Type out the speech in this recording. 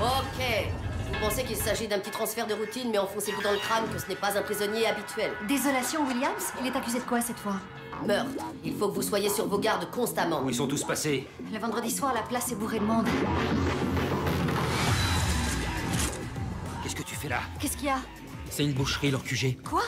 Ok. Vous pensez qu'il s'agit d'un petit transfert de routine, mais enfoncez-vous dans le crâne que ce n'est pas un prisonnier habituel. Désolation, Williams. Il est accusé de quoi cette fois? Meurtre. Il faut que vous soyez sur vos gardes constamment. Où ils sont tous passés? Le vendredi soir, la place est bourrée de monde. Qu'est-ce que tu fais là? Qu'est-ce qu'il y a? C'est une boucherie, leur QG. Quoi?